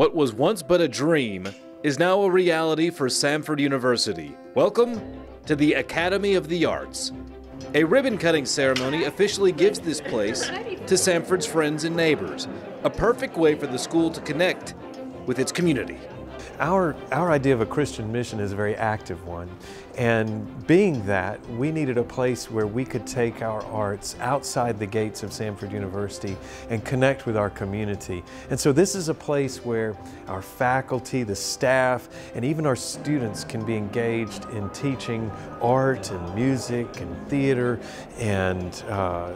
What was once but a dream is now a reality for Samford University. Welcome to the Academy of the Arts. A ribbon cutting ceremony officially gives this place to Samford's friends and neighbors, a perfect way for the school to connect with its community. Our, our idea of a Christian mission is a very active one. And being that, we needed a place where we could take our arts outside the gates of Samford University and connect with our community. And so this is a place where our faculty, the staff, and even our students can be engaged in teaching art and music and theater and uh,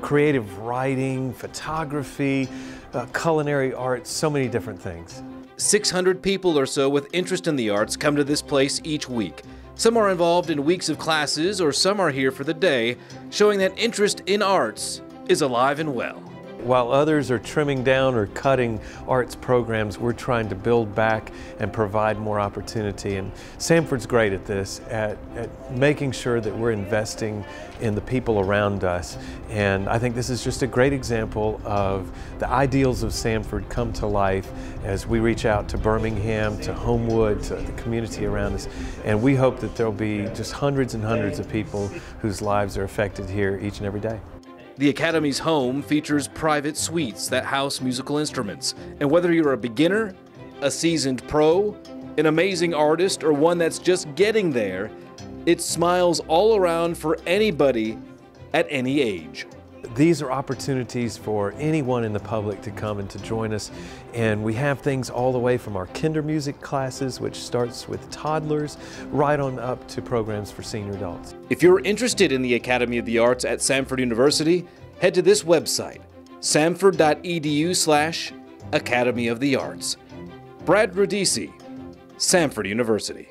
creative writing, photography, uh, culinary arts, so many different things. 600 people or so with interest in the arts come to this place each week. Some are involved in weeks of classes, or some are here for the day, showing that interest in arts is alive and well. While others are trimming down or cutting arts programs, we're trying to build back and provide more opportunity. And Samford's great at this, at, at making sure that we're investing in the people around us. And I think this is just a great example of the ideals of Sanford come to life as we reach out to Birmingham, to Homewood, to the community around us. And we hope that there'll be just hundreds and hundreds of people whose lives are affected here each and every day. The Academy's home features private suites that house musical instruments. And whether you're a beginner, a seasoned pro, an amazing artist, or one that's just getting there, it smiles all around for anybody at any age. These are opportunities for anyone in the public to come and to join us. And we have things all the way from our Kindermusik classes, which starts with toddlers, right on up to programs for senior adults. If you're interested in the Academy of the Arts at Samford University, head to this website, samford.edu slash Academy of the Arts. Brad Rodisi, Samford University.